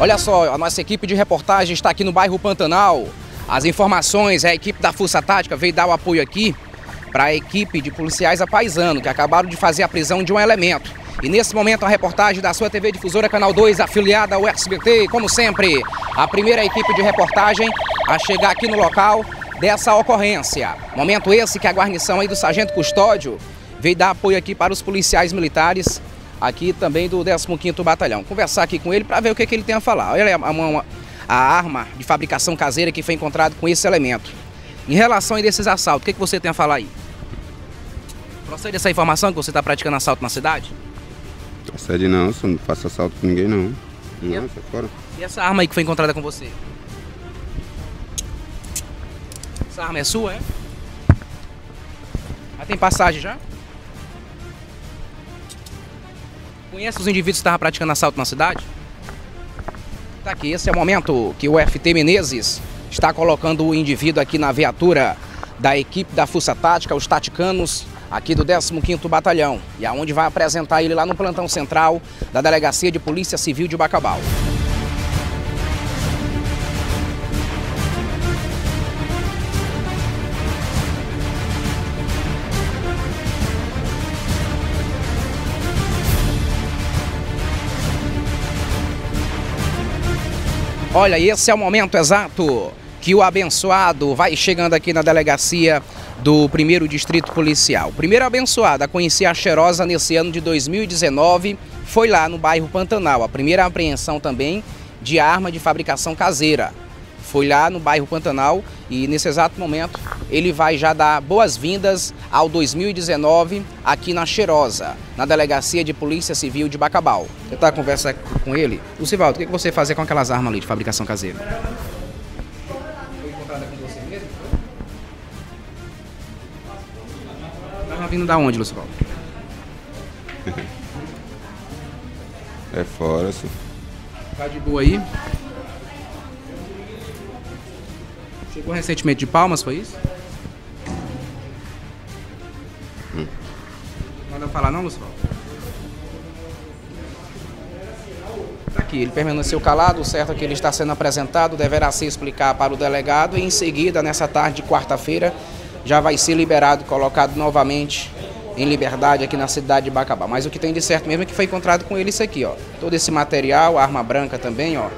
Olha só, a nossa equipe de reportagem está aqui no bairro Pantanal. As informações, a equipe da Força Tática veio dar o apoio aqui para a equipe de policiais a paisano, que acabaram de fazer a prisão de um elemento. E nesse momento a reportagem da sua TV Difusora Canal 2, afiliada ao SBT, como sempre, a primeira equipe de reportagem a chegar aqui no local dessa ocorrência. Momento esse que a guarnição aí do Sargento Custódio veio dar apoio aqui para os policiais militares aqui também do 15º Batalhão. Conversar aqui com ele para ver o que, que, ele tem a falar. Olha a, a, arma de fabricação caseira que foi encontrado com esse elemento. Em relação a desses assaltos, o que, que você tem a falar aí? Procede essa informação que você está praticando assalto na cidade? Procede não, eu não faço assalto com ninguém não. E não, sai fora. E essa arma aí que foi encontrada com você? Essa arma é sua, é? Já tem passagem já? Conhece os indivíduos que estavam praticando assalto na cidade? Tá aqui, esse é o momento que o FT Menezes está colocando o indivíduo aqui na viatura da equipe da Força Tática, os taticanos, aqui do 15º Batalhão, e aonde vai apresentar ele lá no plantão central da Delegacia de Polícia Civil de Bacabal. Olha, esse é o momento exato que o abençoado vai chegando aqui na delegacia do primeiro distrito policial. O primeiro abençoado a conhecer a cheirosa nesse ano de 2019 foi lá no bairro Pantanal. A primeira apreensão também de arma de fabricação caseira. Foi lá no bairro Pantanal e nesse exato momento ele vai já dar boas-vindas ao 2019 aqui na Cheirosa, na Delegacia de Polícia Civil de Bacabal. Eu estava conversando com ele. Lucivaldo, o que, que você fazia com aquelas armas ali de fabricação caseira? Foi encontrada com você mesmo? Estava vindo da onde, Lucivaldo? É fora, sim. Tá de boa aí? Chegou recentemente de Palmas, foi isso? Hum. Nada a falar não, Luciano? Tá aqui, ele permaneceu calado, o certo é que ele está sendo apresentado, deverá se explicar para o delegado e em seguida, nessa tarde de quarta-feira, já vai ser liberado, colocado novamente em liberdade aqui na cidade de Bacabá. Mas o que tem de certo mesmo é que foi encontrado com ele isso aqui, ó. Todo esse material, arma branca também, ó,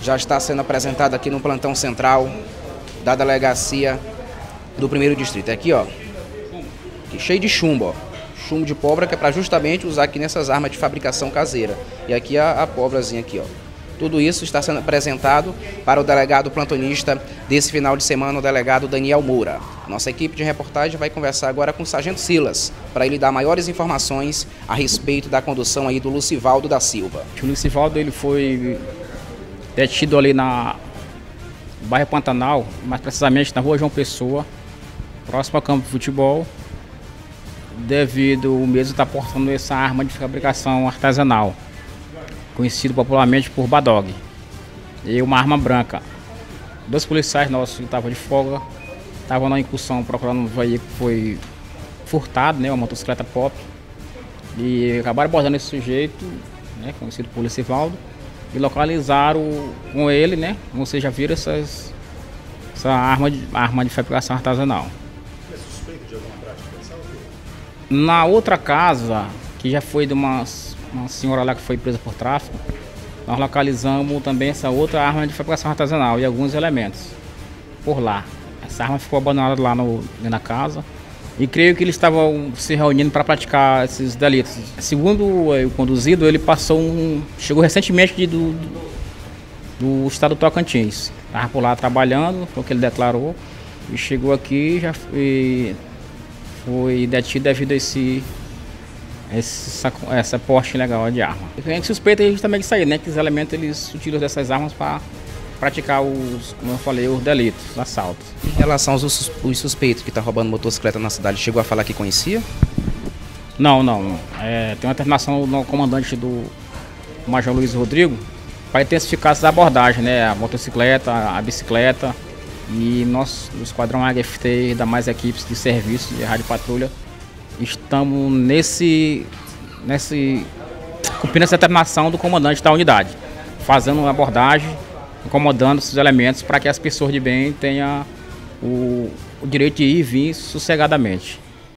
já está sendo apresentado aqui no plantão central da delegacia do primeiro distrito. É aqui, ó. Aqui, cheio de chumbo, ó. Chumbo de pólvora que é para justamente usar aqui nessas armas de fabricação caseira. E aqui a, a aqui, ó. Tudo isso está sendo apresentado para o delegado plantonista desse final de semana, o delegado Daniel Moura. Nossa equipe de reportagem vai conversar agora com o Sargento Silas, para ele dar maiores informações a respeito da condução aí do Lucivaldo da Silva. O Lucivaldo ele foi detido ali na bairro Pantanal, mais precisamente na rua João Pessoa, próximo ao campo de futebol, devido o mesmo estar portando essa arma de fabricação artesanal, conhecido popularmente por Badog, e uma arma branca. Dois policiais nossos estavam de folga, estavam na incursão procurando um veículo que foi furtado, né, uma motocicleta pop, e acabaram abordando esse sujeito, né, conhecido por Lucivaldo, e localizaram com ele, né? Você já viram essas, essa arma de, arma de fabricação artesanal. É suspeito de alguma prática Na outra casa, que já foi de uma, uma senhora lá que foi presa por tráfico, nós localizamos também essa outra arma de fabricação artesanal e alguns elementos por lá. Essa arma ficou abandonada lá no, na casa. E creio que eles estavam se reunindo para praticar esses delitos. Segundo o conduzido, ele passou um. chegou recentemente de, do, do estado do Tocantins. Estava por lá trabalhando, foi o que ele declarou. E chegou aqui já foi, foi detido devido a esse, essa porte legal de arma. A gente suspeita justamente isso aí, né? Que os elementos eles utilizam dessas armas para praticar os, como eu falei, os delitos, os assaltos. Em relação aos os suspeitos que estão tá roubando motocicleta na cidade, chegou a falar que conhecia? Não, não. É, tem uma determinação do comandante do Major Luiz Rodrigo para intensificar essas abordagens, né? A motocicleta, a bicicleta e nós, o Esquadrão HFT e demais equipes de serviço de rádio patrulha, estamos nesse, nesse cumprindo essa determinação do comandante da unidade fazendo uma abordagem, incomodando esses elementos para que as pessoas de bem tenham o, o direito de ir e vir sossegadamente.